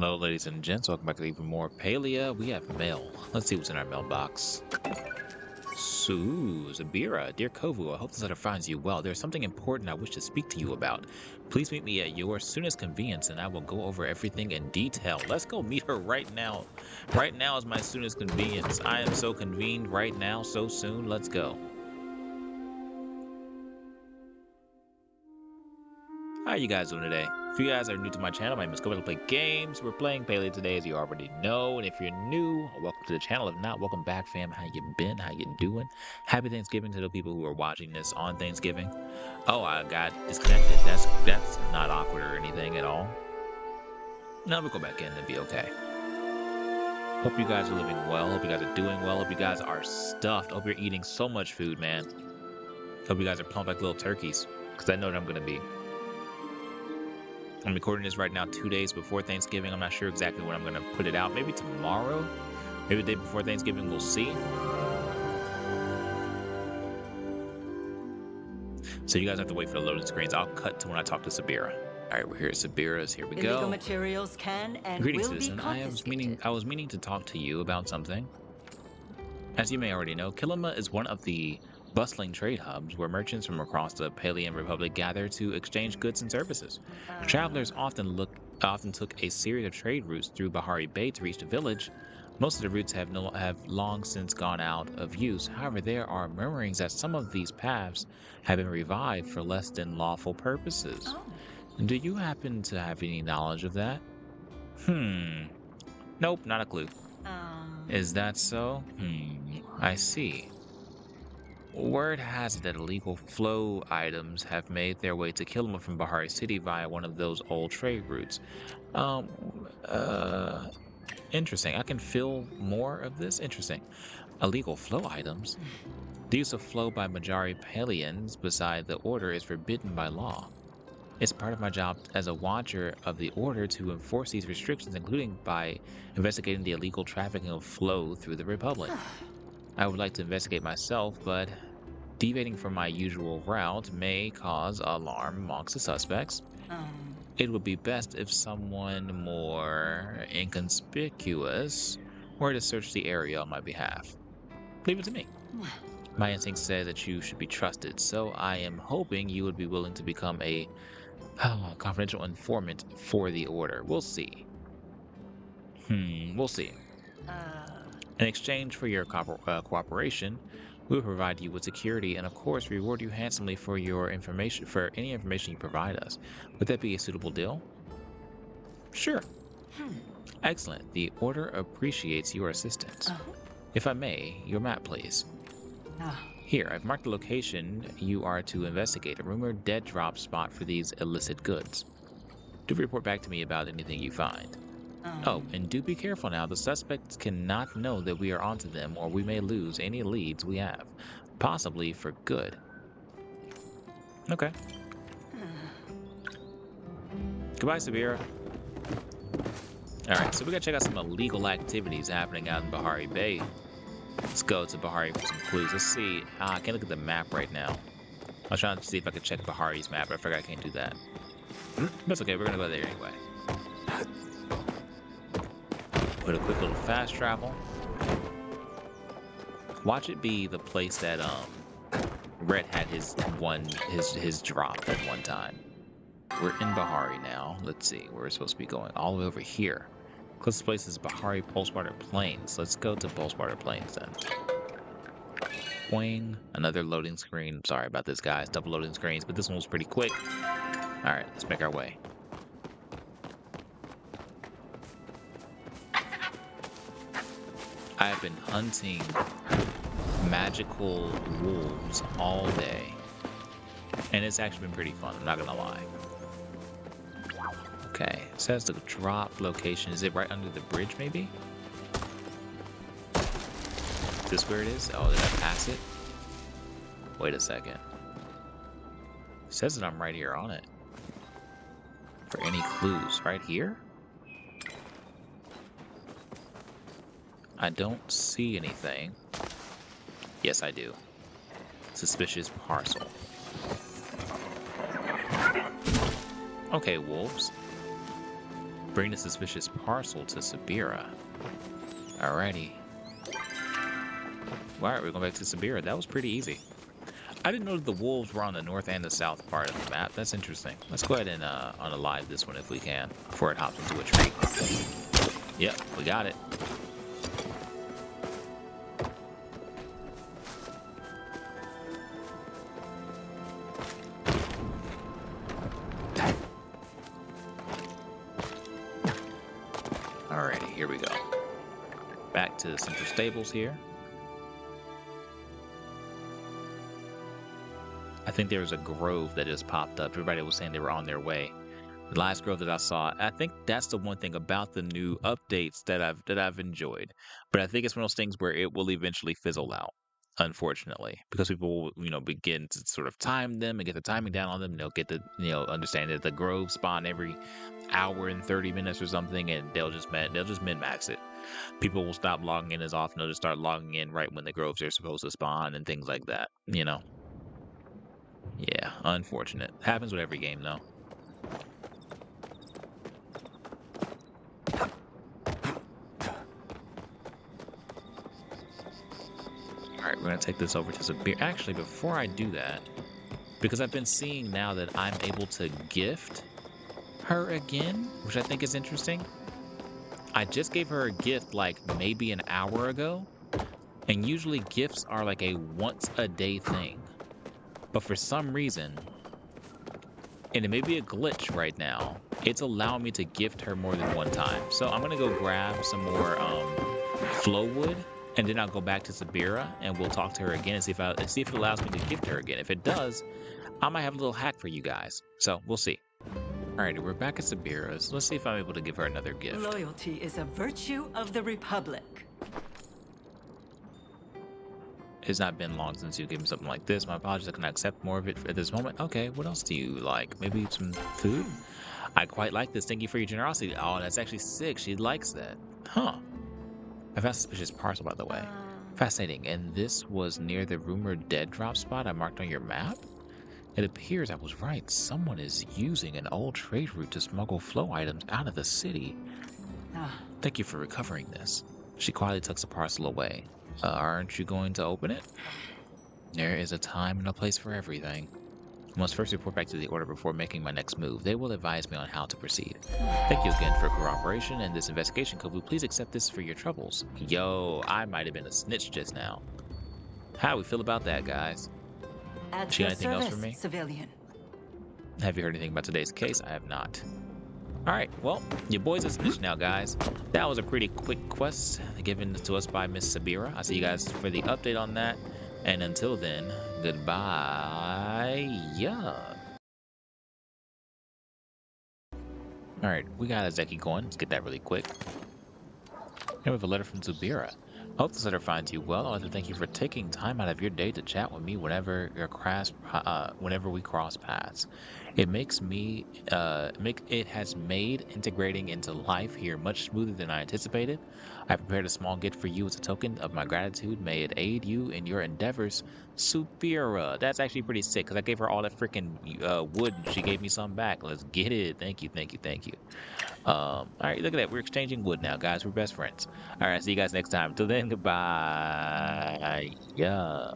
Hello, ladies and gents. Welcome back to even more Palia. We have mail. Let's see what's in our mailbox. Sue, Subira, dear Kovu, I hope this letter finds you well. There's something important I wish to speak to you about. Please meet me at your soonest convenience, and I will go over everything in detail. Let's go meet her right now. Right now is my soonest convenience. I am so convened right now, so soon. Let's go. How are you guys doing today? If you guys are new to my channel, my name is Kovu Play Games. We're playing Palia today, as you already know. And if you're new, welcome to the channel. If not, welcome back, fam. How you been? How you doing? Happy Thanksgiving to the people who are watching this on Thanksgiving. Oh, I got disconnected. That's that's not awkward or anything at all. Now we'll go back in and be okay. Hope you guys are living well. Hope you guys are doing well. Hope you guys are stuffed. Hope you're eating so much food, man. Hope you guys are plump like little turkeys. Because I know what I'm going to be. I'm recording this right now two days before Thanksgiving. I'm not sure exactly when I'm going to put it out. Maybe tomorrow? Maybe the day before Thanksgiving. We'll see. So you guys have to wait for the loading screens. I'll cut to when I talk to Subira. All right, we're here at Subira's. Here we Illegal go. materials can and Greetings, will be citizen. I was meaning I was meaning to talk to you about something. As you may already know, Kilima is one of the bustling trade hubs where merchants from across the Palian Republic gather to exchange goods and services. Travelers often look often took a series of trade routes through Bahari Bay to reach the village. Most of the routes have no, have long since gone out of use. However, there are murmurings that some of these paths have been revived for less than lawful purposes. Oh, Do you happen to have any knowledge of that? Hmm. Nope, not a clue. um, Is that so? Hmm. I see. Word has it that illegal flow items have made their way to Kilima from Bahari City via one of those old trade routes. Um, uh, interesting. I can feel more of this. Interesting. Illegal flow items? The use of flow by Majiri Palians beside the order is forbidden by law. It's part of my job as a watcher of the order to enforce these restrictions, including by investigating the illegal trafficking of flow through the Republic. I would like to investigate myself, but deviating from my usual route may cause alarm amongst the suspects. um, It would be best if someone more inconspicuous were to search the area on my behalf. Leave it to me. My instinct says that you should be trusted, so I am hoping you would be willing to become a uh, confidential informant for the Order. We'll see. Hmm, we'll see. uh, In exchange for your cooper- uh, cooperation, we will provide you with security and, of course, reward you handsomely for your information for any information you provide us. Would that be a suitable deal? Sure. hmm, Excellent. The Order appreciates your assistance. uh-huh. If I may, your map, please. Ah, Here, I've marked the location you are to investigate, a rumored dead drop spot for these illicit goods. Do report back to me about anything you find. Oh, and do be careful now. The suspects cannot know that we are onto them, or we may lose any leads we have. Possibly for good. Okay. Goodbye, Subira. Alright, so we gotta check out some illegal activities happening out in Bahari Bay. Let's go to Bahari for some clues. Let's see. Ah, I can't look at the map right now. I was trying to see if I could check Bahari's map, but I forgot I can't do that. That's okay, we're gonna go there anyway. Put a quick little fast travel. Watch it be the place that um Red had his one his his drop at one time. We're in Bahari now. Let's see we're supposed to be going. All the way over here. Closest place is Bahari Pulsewater Plains. Let's go to Pulsewater Plains then. Boing. Another loading screen. Sorry about this, guys. Double loading screens, but this one was pretty quick. Alright, let's make our way. I have been hunting magical wolves all day. And it's actually been pretty fun, I'm not gonna lie. Okay, says the drop location. Is it right under the bridge, maybe? Is this where it is? Oh, did I pass it? Wait a second. It says that I'm right here on it. For any clues, right here? I don't see anything. Yes, I do. Suspicious parcel. Okay, wolves. Bring the suspicious parcel to Subira. Alrighty. Alright, we're going back to Subira. That was pretty easy. I didn't know that the wolves were on the north and the south part of the map. That's interesting. Let's go ahead and uh, unalive this one if we can before it hops into a tree. Yep, we got it. Back to the central stables here. I think there was a grove that just popped up. Everybody was saying they were on their way. The last grove that I saw, I think that's the one thing about the new updates that I've that I've enjoyed. But I think it's one of those things where it will eventually fizzle out, unfortunately, because people will, you know, begin to sort of time them and get the timing down on them. They'll get the, you know, understand that the grove spawn every hour and 30 minutes or something, and they'll just they'll just min max it. People will stop logging in as often. They'll just start logging in right when the groves are supposed to spawn and things like that. You know. Yeah, unfortunate. Happens with every game, though. Alright, we're to take this over to Sabir. Actually, before I do that, because I've been seeing now that I'm able to gift her again, which I think is interesting. I just gave her a gift like maybe an hour ago, and usually gifts are like a once a day thing. But for some reason, and it may be a glitch right now, it's allowing me to gift her more than one time. So I'm gonna go grab some more um, flow wood, and then I'll go back to Subira, and we'll talk to her again and see if I see if it allows me to gift her again. If it does, I might have a little hack for you guys. So we'll see. Alrighty, we're back at Subira's. Let's see if I'm able to give her another gift. Loyalty is a virtue of the Republic. It's not been long since you gave me something like this. My apologies, I cannot accept more of it at this moment. Okay, what else do you like? Maybe some food? I quite like this. Thank you for your generosity. Oh, that's actually sick. She likes that. Huh. I found a suspicious parcel, by the way. Um, Fascinating. And this was near the rumored dead drop spot I marked on your map? It appears I was right. Someone is using an old trade route to smuggle flow items out of the city. ah, Thank you for recovering this. She quietly tucks the parcel away. Uh, aren't you going to open it? There is a time and a place for everything. I must first report back to the order before making my next move. They will advise me on how to proceed. Thank you again for cooperation and this investigation. We please accept this for your troubles? Yo, I might have been a snitch just now. How we feel about that, guys? At She got anything else for me? civilian. Have you heard anything about today's case? I have not. Alright, well, your boy's a snitch now, guys. That was a pretty quick quest given to us by Miss Subira. I'll see you guys for the update on that. And until then, goodbye. Yeah. Alright, we got a Zeki going. Let's get that really quick. And we have a letter from Subira. I hope this letter finds you well. I'd like to thank you for taking time out of your day to chat with me whenever your cross, uh, whenever we cross paths. It makes me, uh, make it has made integrating into life here much smoother than I anticipated. I prepared a small gift for you as a token of my gratitude. May it aid you in your endeavors. Subira. That's actually pretty sick because I gave her all that freaking uh, wood and she gave me some back. Let's get it. Thank you, thank you, thank you. Um, all right, look at that. We're exchanging wood now, guys. We're best friends. All right, see you guys next time. Till then, goodbye. Yeah.